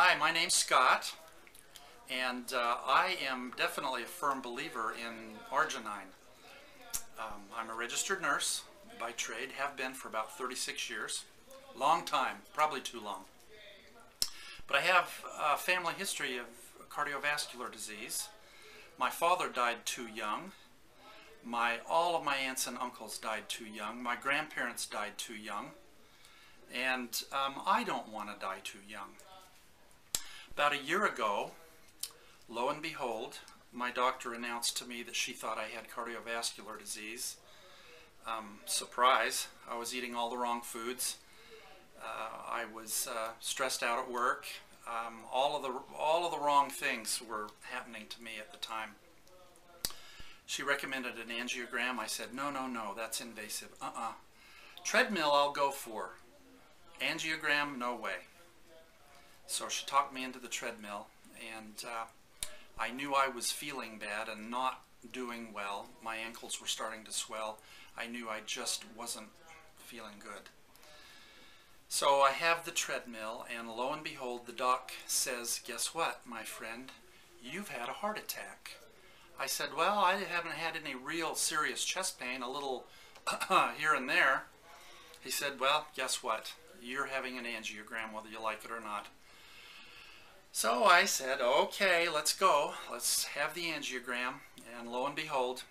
Hi, my name's Scott, and uh, I am definitely a firm believer in arginine. Um, I'm a registered nurse by trade, have been for about 36 years. Long time, probably too long. But I have a family history of cardiovascular disease. My father died too young. My, all of my aunts and uncles died too young. My grandparents died too young. And um, I don't want to die too young. About a year ago, lo and behold, my doctor announced to me that she thought I had cardiovascular disease. Um, surprise, I was eating all the wrong foods. Uh, I was uh, stressed out at work. Um, all of the all of the wrong things were happening to me at the time. She recommended an angiogram. I said, no, no, no, that's invasive. Uh-uh. Treadmill I'll go for. Angiogram, no way. So she talked me into the treadmill, and uh, I knew I was feeling bad and not doing well. My ankles were starting to swell. I knew I just wasn't feeling good. So I have the treadmill, and lo and behold, the doc says, Guess what, my friend? You've had a heart attack. I said, Well, I haven't had any real serious chest pain, a little here and there. He said, Well, guess what? You're having an angiogram, whether you like it or not. So I said, okay, let's go. Let's have the angiogram. And lo and behold,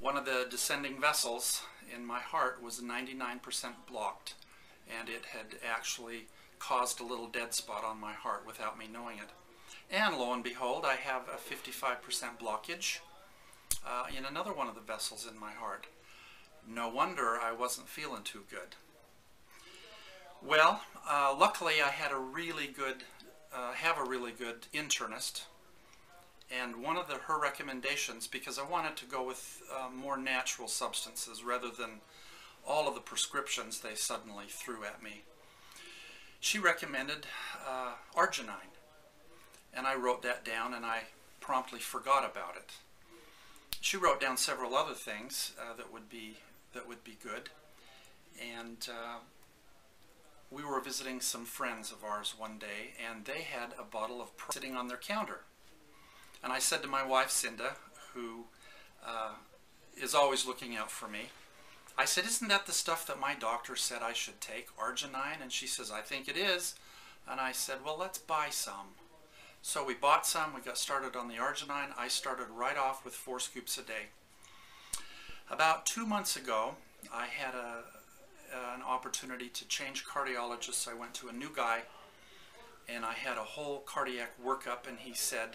one of the descending vessels in my heart was 99% blocked. And it had actually caused a little dead spot on my heart without me knowing it. And lo and behold, I have a 55% blockage uh, in another one of the vessels in my heart. No wonder I wasn't feeling too good. Well, uh, luckily I had a really good, uh, have a really good internist. And one of the, her recommendations, because I wanted to go with uh, more natural substances rather than all of the prescriptions they suddenly threw at me, she recommended uh, arginine. And I wrote that down and I promptly forgot about it. She wrote down several other things uh, that would be that would be good. And uh, we were visiting some friends of ours one day, and they had a bottle of sitting on their counter. And I said to my wife, Cinda, who uh, is always looking out for me, I said, isn't that the stuff that my doctor said I should take, arginine? And she says, I think it is. And I said, well, let's buy some. So we bought some, we got started on the arginine. I started right off with four scoops a day. About two months ago, I had a, uh, an opportunity to change cardiologists. I went to a new guy and I had a whole cardiac workup and he said,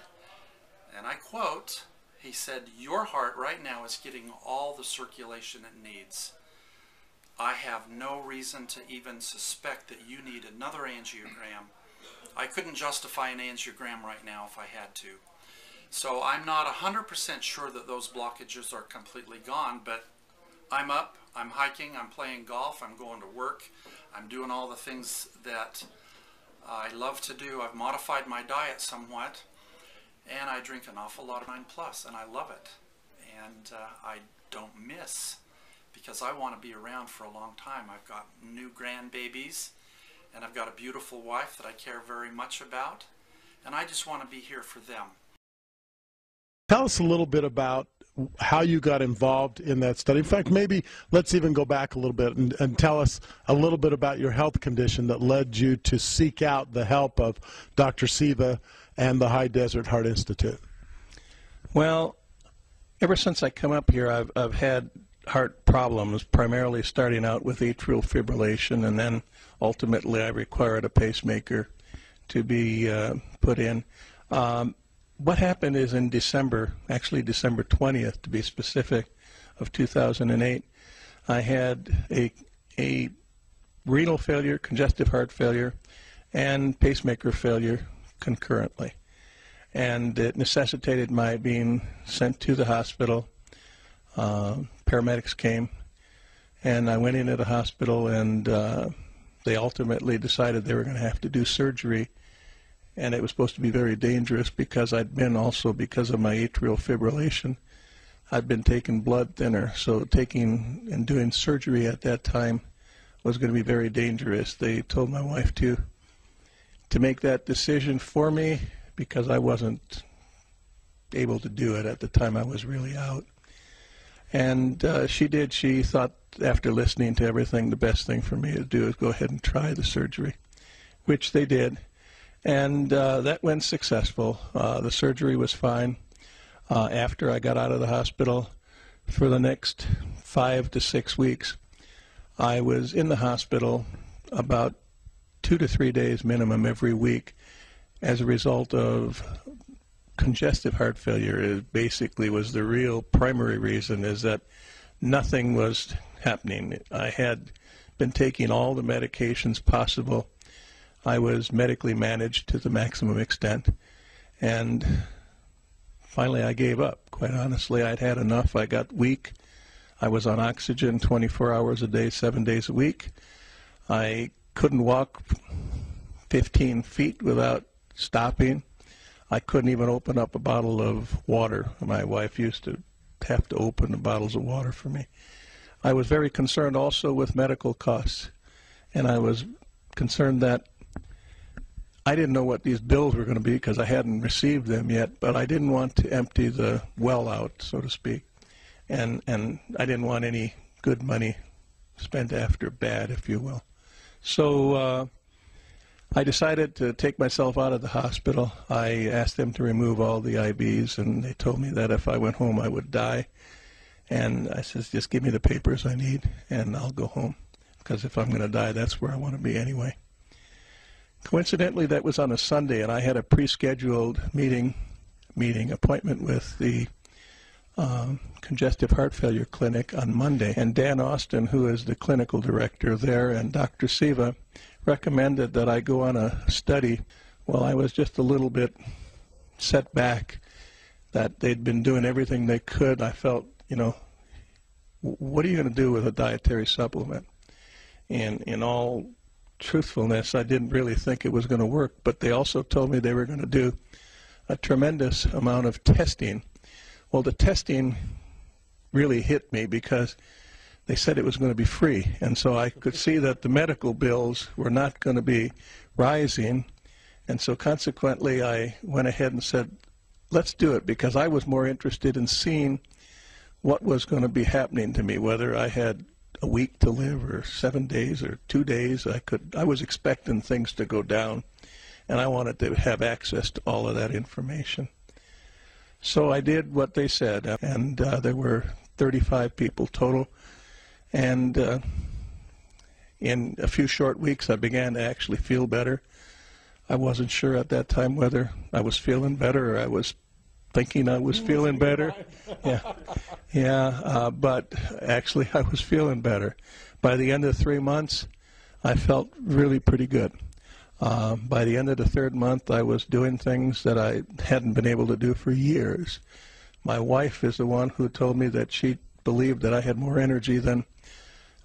and I quote, he said, your heart right now is getting all the circulation it needs. I have no reason to even suspect that you need another angiogram. I couldn't justify an angiogram right now if I had to. So I'm not 100% sure that those blockages are completely gone, but I'm up, I'm hiking, I'm playing golf, I'm going to work, I'm doing all the things that I love to do. I've modified my diet somewhat, and I drink an awful lot of 9 Plus, and I love it. And uh, I don't miss because I want to be around for a long time. I've got new grandbabies, and I've got a beautiful wife that I care very much about, and I just want to be here for them. Tell us a little bit about how you got involved in that study. In fact, maybe let's even go back a little bit and, and, tell us a little bit about your health condition that led you to seek out the help of Dr. Siva and the High Desert Heart Institute. Well, ever since I come up here, I've, I've had heart problems, primarily starting out with atrial fibrillation, and then ultimately I required a pacemaker to be uh, put in. Um, what happened is in December, actually December 20th to be specific, of 2008, I had a, a renal failure, congestive heart failure, and pacemaker failure concurrently. And it necessitated my being sent to the hospital. Uh, paramedics came, and I went into the hospital, and uh, they ultimately decided they were going to have to do surgery and it was supposed to be very dangerous because I'd been also because of my atrial fibrillation. I'd been taking blood thinner, so taking and doing surgery at that time was going to be very dangerous. They told my wife to to make that decision for me because I wasn't able to do it at the time I was really out. And uh, she did. She thought, after listening to everything, the best thing for me to do is go ahead and try the surgery, which they did. And uh, that went successful. Uh, the surgery was fine. Uh, after I got out of the hospital, for the next five to six weeks, I was in the hospital about two to three days minimum every week as a result of congestive heart failure is basically was the real primary reason is that nothing was happening. I had been taking all the medications possible. I was medically managed to the maximum extent. And finally, I gave up. Quite honestly, I'd had enough. I got weak. I was on oxygen 24 hours a day, seven days a week. I couldn't walk 15 feet without stopping. I couldn't even open up a bottle of water. My wife used to have to open the bottles of water for me. I was very concerned also with medical costs, and I was concerned that I didn't know what these bills were going to be because I hadn't received them yet, but I didn't want to empty the well out, so to speak, and and I didn't want any good money spent after bad, if you will. So uh, I decided to take myself out of the hospital. I asked them to remove all the IVs, and they told me that if I went home, I would die. And I said, just give me the papers I need, and I'll go home. Because if I'm going to die, that's where I want to be anyway. Coincidentally, that was on a Sunday, and I had a pre-scheduled meeting, meeting appointment with the um, congestive heart failure clinic on Monday. And Dan Austin, who is the clinical director there, and Dr. Siva recommended that I go on a study. Well, I was just a little bit set back that they'd been doing everything they could. I felt, you know, what are you going to do with a dietary supplement? And in all truthfulness, I didn't really think it was going to work, but they also told me they were going to do a tremendous amount of testing. Well, the testing really hit me because they said it was going to be free. And so I could see that the medical bills were not going to be rising. And so consequently, I went ahead and said, let's do it because I was more interested in seeing what was going to be happening to me, whether I had a week to live or seven days or two days. I could, I was expecting things to go down and I wanted to have access to all of that information. So I did what they said, and uh, there were 35 people total and uh, in a few short weeks, I began to actually feel better. I wasn't sure at that time whether I was feeling better or I was thinking I was feeling better. Yeah, yeah. Uh, but actually, I was feeling better. By the end of three months, I felt really pretty good. Uh, by the end of the third month, I was doing things that I hadn't been able to do for years. My wife is the one who told me that she believed that I had more energy than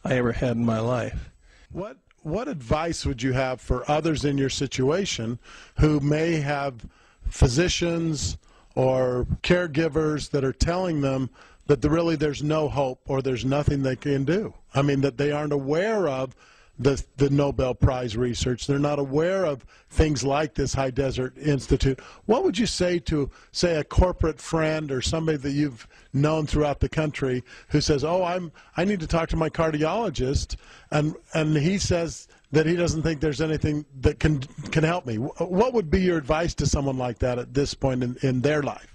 I ever had in my life. What what advice would you have for others in your situation who may have physicians or caregivers that are telling them that the, really there's no hope or there's nothing they can do? I mean, that they aren't aware of the, the Nobel Prize research. They're not aware of things like this High Desert Institute. What would you say to, say, a corporate friend or somebody that you've known throughout the country who says, "Oh, I'm I need to talk to my cardiologist," and and he says that he doesn't think there's anything that can can help me. What would be your advice to someone like that at this point in, in their life?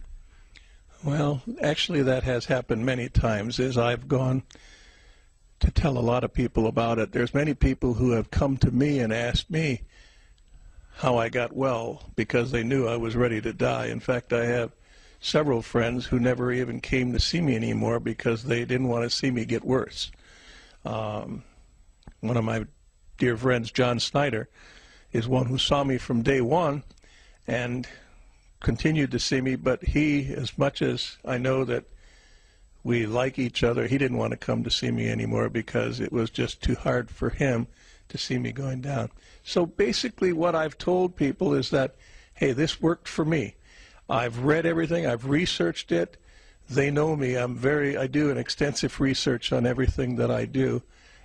Well, actually, that has happened many times. As I've gone to tell a lot of people about it. There's many people who have come to me and asked me how I got well because they knew I was ready to die. In fact, I have several friends who never even came to see me anymore because they didn't want to see me get worse. Um, one of my dear friends, John Snyder, is one who saw me from day one and continued to see me, but he, as much as I know that we like each other. He didn't want to come to see me anymore because it was just too hard for him to see me going down. So basically, what I've told people is that, hey, this worked for me. I've read everything, I've researched it. They know me. I'm very, I do an extensive research on everything that I do.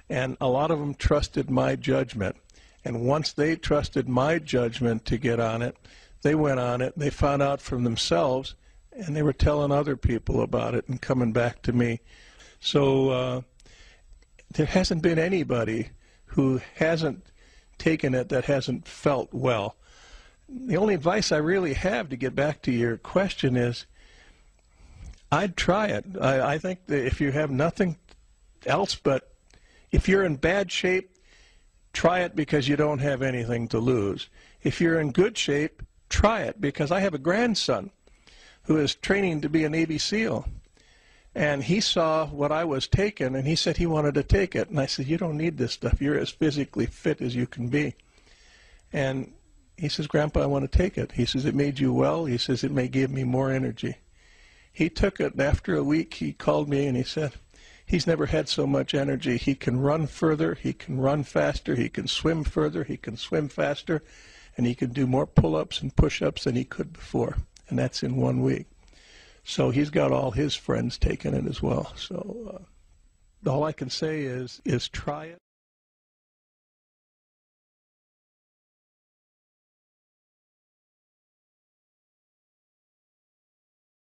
And a lot of them trusted my judgment. And once they trusted my judgment to get on it, they went on it. They found out from themselves, and they were telling other people about it and coming back to me. So uh, there hasn't been anybody who hasn't taken it that hasn't felt well. The only advice I really have to get back to your question is I'd try it. I, I think that if you have nothing else but if you're in bad shape, try it because you don't have anything to lose. If you're in good shape, try it because I have a grandson who is training to be a Navy SEAL. And he saw what I was taking and he said he wanted to take it. And I said, You don't need this stuff. You're as physically fit as you can be. And he says, Grandpa, I want to take it. He says, It made you well. He says, It may give me more energy. He took it, and after a week, he called me and he said, He's never had so much energy. He can run further, he can run faster, he can swim further, he can swim faster, and he can do more pull ups and push ups than he could before. And that's in one week. So he's got all his friends taking it as well. So uh, all I can say is is try it.